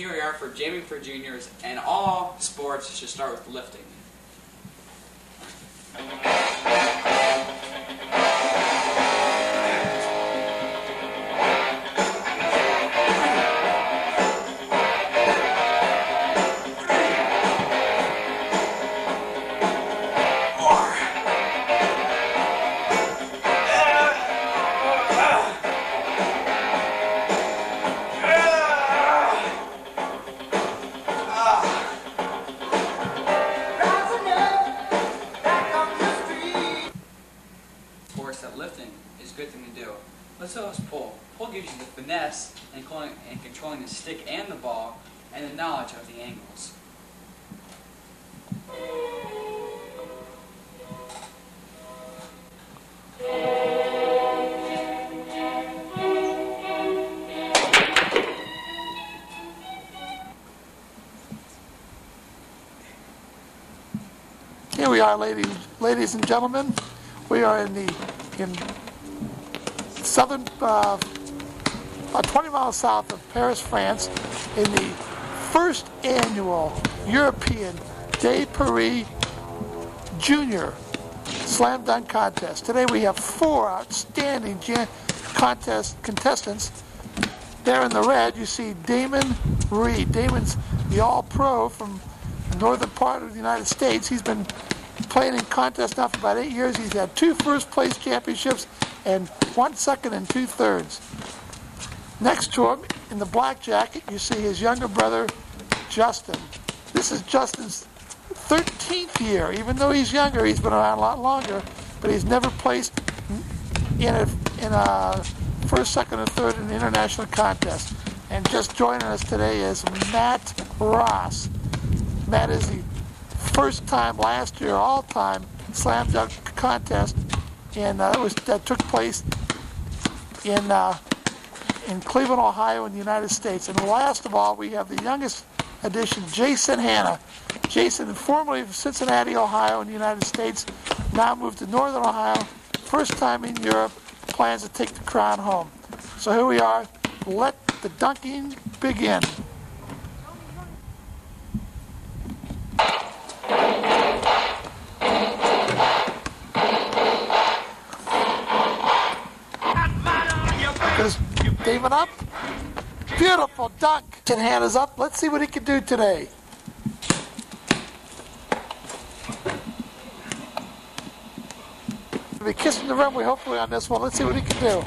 here we are for jamming for juniors, and all sports should start with lifting. Good thing to do. Let's do us pull. Pull gives you the finesse and controlling the stick and the ball, and the knowledge of the angles. Here we are, ladies, ladies and gentlemen. We are in the in southern, uh, about 20 miles south of Paris, France, in the first annual European Day Paris Junior Slam Dunk Contest. Today we have four outstanding contest contestants. There in the red, you see Damon Reed. Damon's the All-Pro from the northern part of the United States. He's been playing in contests now for about eight years. He's had two first place championships and one second and two thirds. Next to him, in the black jacket, you see his younger brother, Justin. This is Justin's 13th year. Even though he's younger, he's been around a lot longer, but he's never placed in a, in a first, second, or third in an international contest. And just joining us today is Matt Ross. Matt is the first time last year, all time slam dunk contest, and uh, was that took place in uh, in Cleveland, Ohio, in the United States. And last of all, we have the youngest addition, Jason Hanna. Jason, formerly of Cincinnati, Ohio, in the United States, now moved to Northern Ohio. First time in Europe, plans to take the crown home. So here we are. Let the dunking begin. David up? Beautiful dunk. And Hanna's up. Let's see what he can do today. Be kissing the runway hopefully on this one. Let's see what he can do.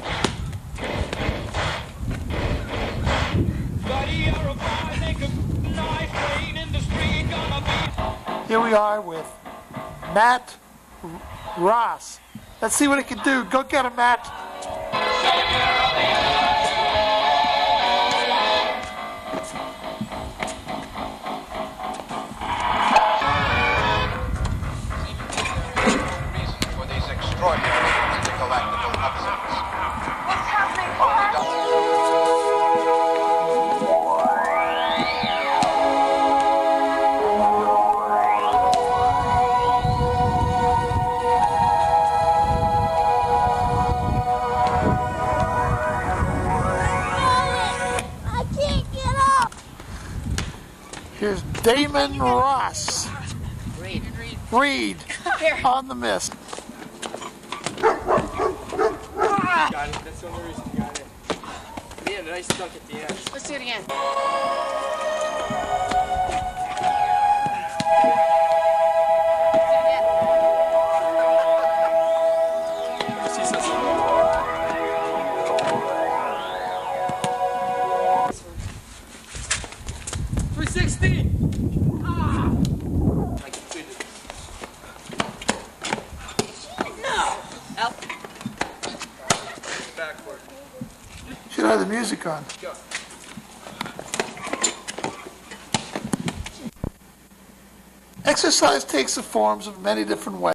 Here we are with Matt Ross. Let's see what he can do. Go get him, Matt. Here's Damon Ross. Read. Reed on the mist. Got it. That's the only reason you got it. Yeah, nice dunk at the end. Let's do it again. Should have the music on. Exercise takes the forms of many different ways.